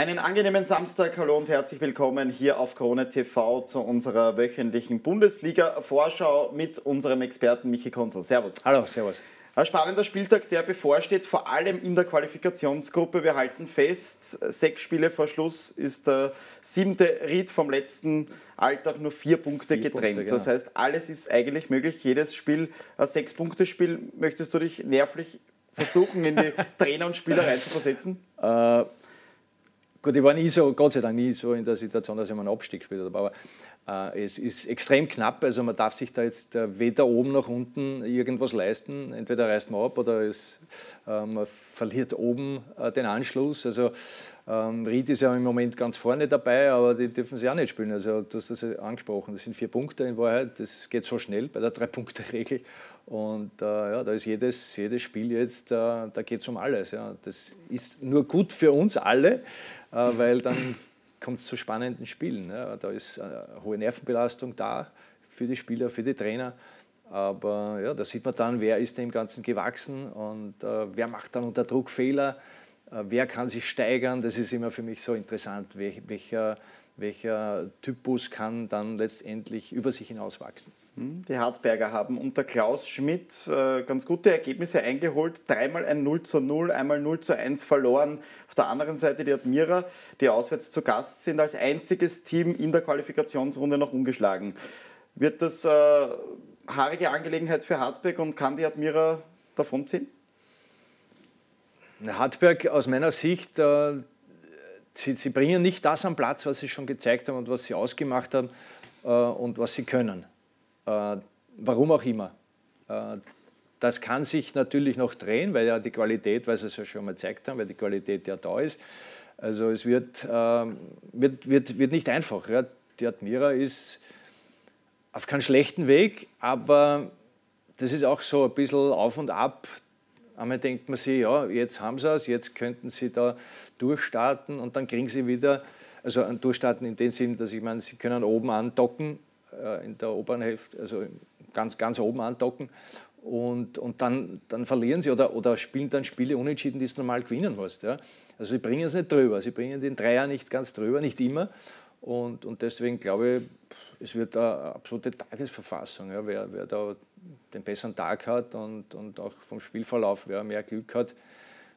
Einen angenehmen Samstag, hallo und herzlich willkommen hier auf Krone TV zu unserer wöchentlichen Bundesliga-Vorschau mit unserem Experten Michi Konzel. Servus. Hallo, servus. Ein spannender Spieltag, der bevorsteht, vor allem in der Qualifikationsgruppe. Wir halten fest, sechs Spiele vor Schluss ist der siebte Ried vom letzten Alltag nur vier Punkte vier getrennt. Punkte, genau. Das heißt, alles ist eigentlich möglich. Jedes Spiel ein Sechs-Punkte-Spiel. Möchtest du dich nervlich versuchen, in die Trainer und Spieler reinzuversetzen? Äh, Gut, ich war nie so, Gott sei Dank nie so in der Situation, dass ich mal einen Abstieg gespielt habe, aber äh, es ist extrem knapp. Also man darf sich da jetzt äh, weder oben noch unten irgendwas leisten. Entweder reißt man ab oder es, äh, man verliert oben äh, den Anschluss. Also ähm, Ried ist ja im Moment ganz vorne dabei, aber die dürfen sie auch nicht spielen. Also du hast das angesprochen, das sind vier Punkte in Wahrheit. Das geht so schnell bei der Drei-Punkte-Regel. Und äh, ja, da ist jedes, jedes Spiel jetzt, äh, da geht es um alles. Ja. Das ist nur gut für uns alle, äh, weil dann kommt es zu spannenden Spielen. Ja. Da ist äh, hohe Nervenbelastung da für die Spieler, für die Trainer. Aber ja, da sieht man dann, wer ist dem Ganzen gewachsen und äh, wer macht dann unter Druck Fehler, äh, wer kann sich steigern. Das ist immer für mich so interessant, welcher, welcher Typus kann dann letztendlich über sich hinauswachsen. Hm, die Hartberger haben unter Klaus Schmidt äh, ganz gute Ergebnisse eingeholt. Dreimal ein 0 zu 0, einmal 0 zu 1 verloren. Auf der anderen Seite die Admira, die auswärts zu Gast sind, als einziges Team in der Qualifikationsrunde noch ungeschlagen. Wird das äh, haarige Angelegenheit für Hartberg und kann die Admira davonziehen? Hartberg aus meiner Sicht, äh, sie, sie bringen nicht das am Platz, was sie schon gezeigt haben und was sie ausgemacht haben äh, und was sie können. Äh, warum auch immer. Äh, das kann sich natürlich noch drehen, weil ja die Qualität, weil sie es ja schon mal gezeigt haben, weil die Qualität ja da ist. Also es wird, äh, wird, wird, wird nicht einfach. Ja. Die Admira ist auf keinem schlechten Weg, aber das ist auch so ein bisschen auf und ab. Einmal denkt man sich, ja, jetzt haben sie es, jetzt könnten sie da durchstarten und dann kriegen sie wieder, also durchstarten in dem Sinn, dass ich meine, sie können oben andocken äh, in der oberen Hälfte, also ganz, ganz oben andocken. Und, und dann, dann verlieren sie oder, oder spielen dann Spiele unentschieden, die du normal gewinnen hast. Ja. Also sie bringen es nicht drüber, sie bringen den Dreier nicht ganz drüber, nicht immer. Und, und deswegen glaube ich, es wird eine absolute Tagesverfassung. Ja. Wer, wer da den besseren Tag hat und, und auch vom Spielverlauf, wer mehr Glück hat,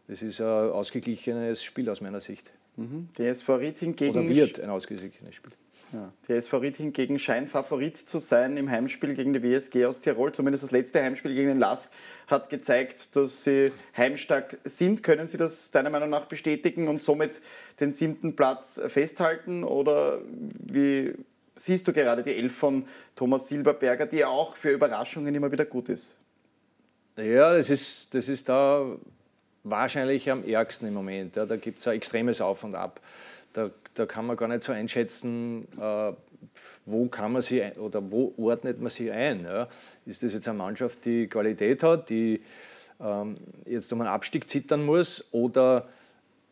das ist ein ausgeglichenes Spiel aus meiner Sicht. Mhm. Der SV Ried hingegen... Oder wird ein ausgeglichenes Spiel. Ja. Der SV Ried hingegen scheint Favorit zu sein im Heimspiel gegen die WSG aus Tirol. Zumindest das letzte Heimspiel gegen den LASK hat gezeigt, dass sie heimstark sind. Können Sie das deiner Meinung nach bestätigen und somit den siebten Platz festhalten? Oder wie siehst du gerade die Elf von Thomas Silberberger, die auch für Überraschungen immer wieder gut ist? Ja, das ist, das ist da wahrscheinlich am ärgsten im Moment. Ja, da gibt es ein extremes Auf und Ab da, da kann man gar nicht so einschätzen, äh, wo kann man sie oder wo ordnet man sie ein. Ja? Ist das jetzt eine Mannschaft, die Qualität hat, die ähm, jetzt um einen Abstieg zittern muss oder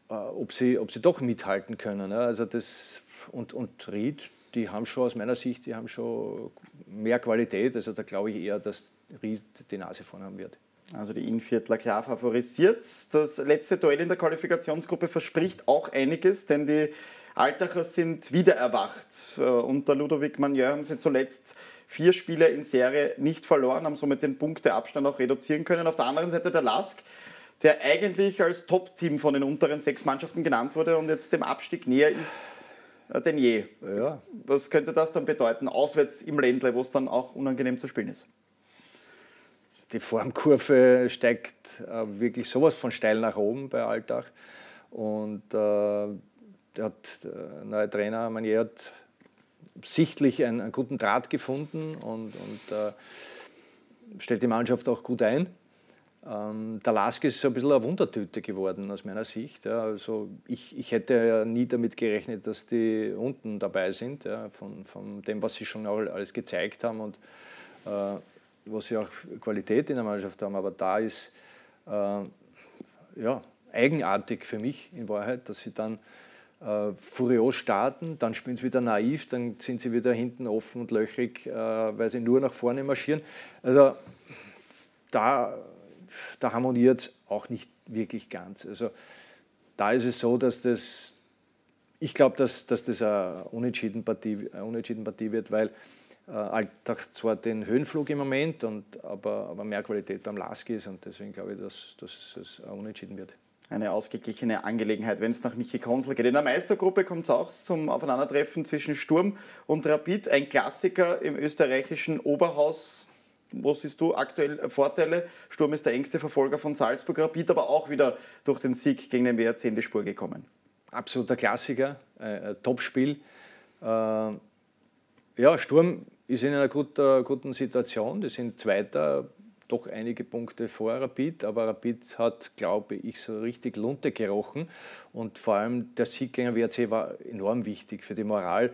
äh, ob, sie, ob sie doch mithalten können. Ja? Also das, und, und Ried, die haben schon aus meiner Sicht, die haben schon mehr Qualität. Also da glaube ich eher, dass Ried die Nase vorne haben wird. Also die Innviertler klar favorisiert. Das letzte Duell in der Qualifikationsgruppe verspricht auch einiges, denn die Altacher sind wieder erwacht. Äh, unter Ludovic Magnier haben sie zuletzt vier Spiele in Serie nicht verloren, haben somit den Punkteabstand auch reduzieren können. Auf der anderen Seite der Lask, der eigentlich als Top-Team von den unteren sechs Mannschaften genannt wurde und jetzt dem Abstieg näher ist denn je. Ja. Was könnte das dann bedeuten, auswärts im Ländle, wo es dann auch unangenehm zu spielen ist? die Formkurve steigt äh, wirklich sowas von steil nach oben bei Alltag. Und äh, der, hat, der neue Trainer Manier hat sichtlich einen, einen, guten Draht gefunden und, und äh, stellt die Mannschaft auch gut ein. Ähm, der Lask ist so ein bisschen eine Wundertüte geworden aus meiner Sicht. Ja. Also ich, ich hätte ja nie damit gerechnet, dass die unten dabei sind, ja, von, von dem, was sie schon alles gezeigt haben. Und äh, wo sie auch Qualität in der Mannschaft haben, aber da ist äh, ja, eigenartig für mich in Wahrheit, dass sie dann äh, furios starten, dann spielen sie wieder naiv, dann sind sie wieder hinten offen und löchrig, äh, weil sie nur nach vorne marschieren. Also da, da harmoniert es auch nicht wirklich ganz. Also da ist es so, dass das ich glaube, dass, dass das eine Unentschieden-Partie Unentschieden -Partie wird, weil äh, Alltag zwar den Höhenflug im Moment, und, aber, aber mehr Qualität beim Lask ist und deswegen glaube ich, dass, dass es unentschieden wird. Eine ausgeglichene Angelegenheit, wenn es nach Michi Konsel geht. In der Meistergruppe kommt es auch zum Aufeinandertreffen zwischen Sturm und Rapid. Ein Klassiker im österreichischen Oberhaus. Wo siehst du aktuell Vorteile? Sturm ist der engste Verfolger von Salzburg, Rapid aber auch wieder durch den Sieg gegen den WRC in die Spur gekommen. Absoluter Klassiker, äh, Topspiel. Äh, ja, Sturm ist in einer guter, guten Situation. Die sind Zweiter, doch einige Punkte vor Rapid, aber Rapid hat, glaube ich, so richtig Lunte gerochen. Und vor allem der Sieg gegen WRC war enorm wichtig für die Moral.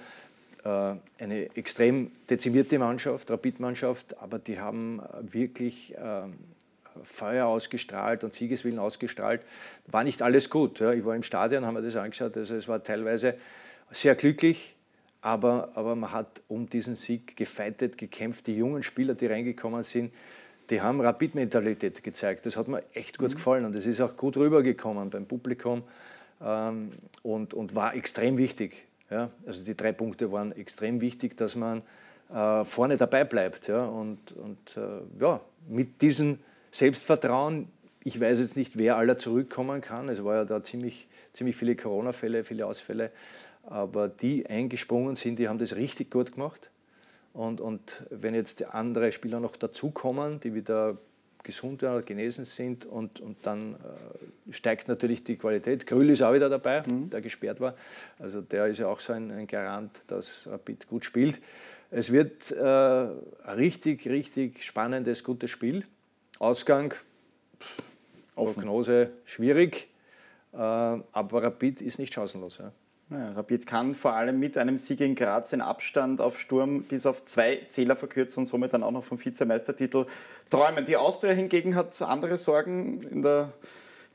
Äh, eine extrem dezimierte Mannschaft, Rapid-Mannschaft, aber die haben wirklich ähm, Feuer ausgestrahlt und Siegeswillen ausgestrahlt. War nicht alles gut. Ich war im Stadion, haben wir das angeschaut, also es war teilweise sehr glücklich, aber, aber man hat um diesen Sieg gefeitet, gekämpft. Die jungen Spieler, die reingekommen sind, die haben Rapid-Mentalität gezeigt. Das hat mir echt gut mhm. gefallen und es ist auch gut rübergekommen beim Publikum ähm, und, und war extrem wichtig. Ja? Also die drei Punkte waren extrem wichtig, dass man äh, vorne dabei bleibt. Ja? Und, und äh, ja, mit diesem Selbstvertrauen, ich weiß jetzt nicht, wer aller zurückkommen kann. Es war ja da ziemlich, ziemlich viele Corona-Fälle, viele Ausfälle. Aber die eingesprungen sind, die haben das richtig gut gemacht. Und, und wenn jetzt andere Spieler noch dazukommen, die wieder gesund oder genesen sind und, und dann äh, steigt natürlich die Qualität. Grüll ist auch wieder dabei, mhm. der gesperrt war. Also der ist ja auch so ein, ein Garant, dass Rapid gut spielt. Es wird äh, ein richtig, richtig spannendes, gutes Spiel. Ausgang, Prognose schwierig, äh, aber Rapid ist nicht chancenlos. Ja. Ja, Rapid kann vor allem mit einem Sieg in Graz den Abstand auf Sturm bis auf zwei Zähler verkürzen und somit dann auch noch vom Vizemeistertitel träumen. Die Austria hingegen hat andere Sorgen in der,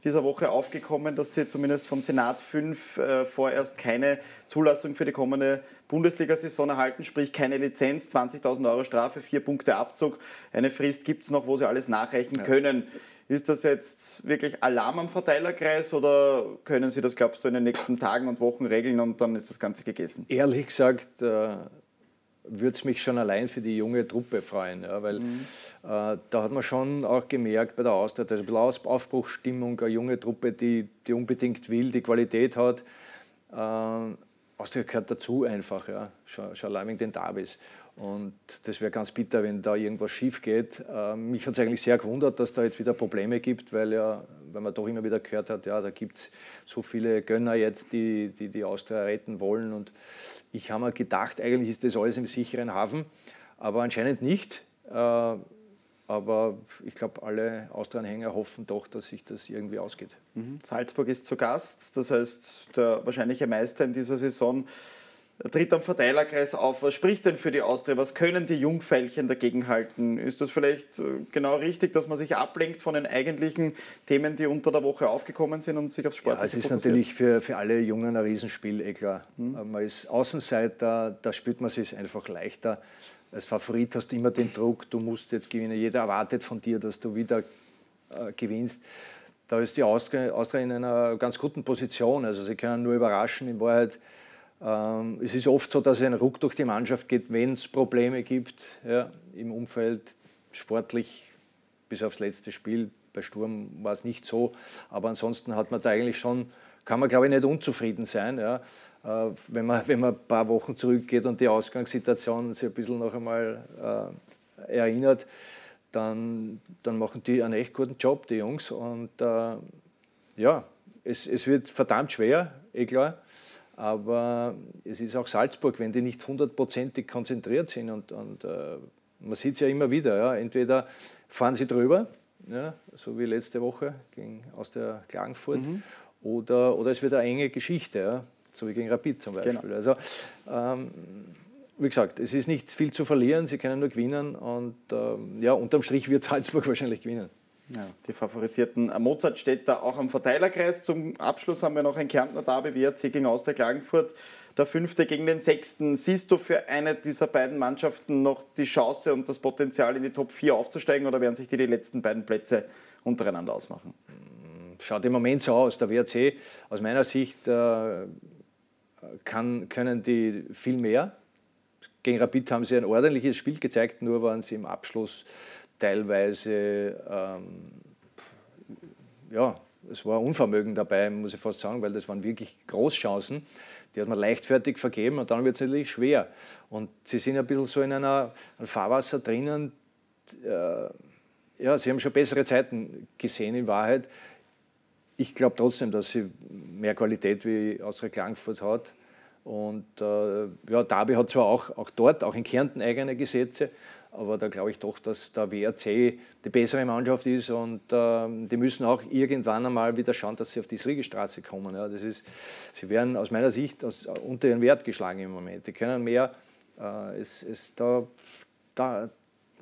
dieser Woche aufgekommen, dass sie zumindest vom Senat 5 äh, vorerst keine Zulassung für die kommende Bundesliga-Saison erhalten, sprich keine Lizenz, 20.000 Euro Strafe, vier Punkte Abzug. Eine Frist gibt es noch, wo sie alles nachreichen ja. können. Ist das jetzt wirklich Alarm am Verteilerkreis oder können Sie das, glaubst du, in den nächsten Tagen und Wochen regeln und dann ist das Ganze gegessen? Ehrlich gesagt, äh, würde es mich schon allein für die junge Truppe freuen, ja, weil mhm. äh, da hat man schon auch gemerkt bei der Austria, da ist ein bisschen Aufbruchsstimmung, eine junge Truppe, die, die unbedingt will, die Qualität hat. Äh, Austria gehört dazu einfach, ja, schon, schon allein wegen den Davis. Und das wäre ganz bitter, wenn da irgendwas schief geht. Ähm, mich hat es eigentlich sehr gewundert, dass da jetzt wieder Probleme gibt, weil, ja, weil man doch immer wieder gehört hat, ja, da gibt es so viele Gönner jetzt, die, die die Austria retten wollen. Und ich habe mir gedacht, eigentlich ist das alles im sicheren Hafen, aber anscheinend nicht. Äh, aber ich glaube, alle Austria-Anhänger hoffen doch, dass sich das irgendwie ausgeht. Mhm. Salzburg ist zu Gast, das heißt, der wahrscheinliche Meister in dieser Saison tritt am Verteilerkreis auf. Was spricht denn für die Austria? Was können die Jungfeilchen dagegen halten? Ist das vielleicht äh, genau richtig, dass man sich ablenkt von den eigentlichen Themen, die unter der Woche aufgekommen sind und sich aufs Sport ja, Es ist natürlich für, für alle Jungen ein Riesenspiel, eh klar. Hm. Man ist Außenseiter, da spürt man sich einfach leichter. Als Favorit hast du immer den Druck, du musst jetzt gewinnen. Jeder erwartet von dir, dass du wieder äh, gewinnst. Da ist die Austria, Austria in einer ganz guten Position. Also sie können nur überraschen. In Wahrheit es ist oft so, dass es ein Ruck durch die Mannschaft geht, wenn es Probleme gibt ja, im Umfeld, sportlich bis aufs letzte Spiel. Bei Sturm war es nicht so, aber ansonsten hat man da eigentlich schon, kann man glaube ich nicht unzufrieden sein. Ja. Äh, wenn, man, wenn man ein paar Wochen zurückgeht und die Ausgangssituation sich ein bisschen noch einmal äh, erinnert, dann, dann machen die einen echt guten Job, die Jungs. Und äh, ja, es, es wird verdammt schwer, eh klar. Aber es ist auch Salzburg, wenn die nicht hundertprozentig konzentriert sind. Und, und äh, man sieht es ja immer wieder. Ja. Entweder fahren sie drüber, ja, so wie letzte Woche gegen, aus der Klagenfurt, mhm. oder, oder es wird eine enge Geschichte, ja, so wie gegen Rapid zum Beispiel. Genau. Also, ähm, wie gesagt, es ist nicht viel zu verlieren, sie können nur gewinnen und ähm, ja, unterm Strich wird Salzburg wahrscheinlich gewinnen. Ja, die favorisierten Mozart steht da auch am Verteilerkreis. Zum Abschluss haben wir noch ein Kärntner Derby, WRC gegen Austria Klagenfurt. Der fünfte gegen den sechsten. Siehst du für eine dieser beiden Mannschaften noch die Chance und das Potenzial, in die Top 4 aufzusteigen oder werden sich die, die letzten beiden Plätze untereinander ausmachen? Schaut im Moment so aus. Der WRC aus meiner Sicht äh, kann, können die viel mehr. Gegen Rapid haben sie ein ordentliches Spiel gezeigt, nur waren sie im Abschluss teilweise, ähm, ja, es war Unvermögen dabei, muss ich fast sagen, weil das waren wirklich Großchancen. Die hat man leichtfertig vergeben und dann wird es natürlich schwer. Und sie sind ein bisschen so in einer, einem Fahrwasser drinnen. Äh, ja, sie haben schon bessere Zeiten gesehen in Wahrheit. Ich glaube trotzdem, dass sie mehr Qualität wie Austria Klagenfurt hat. Und äh, ja, Derby hat zwar auch, auch dort, auch in Kärnten eigene Gesetze, aber da glaube ich doch, dass der WRC die bessere Mannschaft ist und äh, die müssen auch irgendwann einmal wieder schauen, dass sie auf die Sriegestraße kommen. Ja, das ist, sie werden aus meiner Sicht aus, unter ihren Wert geschlagen im Moment. Die können mehr, äh, es, es, da, da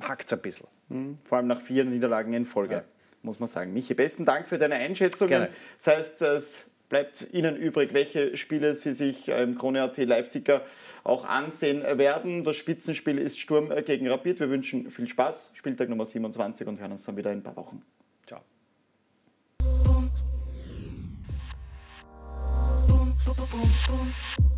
hakt es ein bisschen. Mhm. Vor allem nach vier Niederlagen in Folge, ja. muss man sagen. Michi, besten Dank für deine Einschätzungen. Gerne. Das heißt, es bleibt Ihnen übrig, welche Spiele Sie sich im Krone.at Live-Ticker auch ansehen werden. Das Spitzenspiel ist Sturm gegen Rapid. Wir wünschen viel Spaß. Spieltag Nummer 27 und hören uns dann wieder in ein paar Wochen. Ciao. Boom, boom, boom,